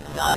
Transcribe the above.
you.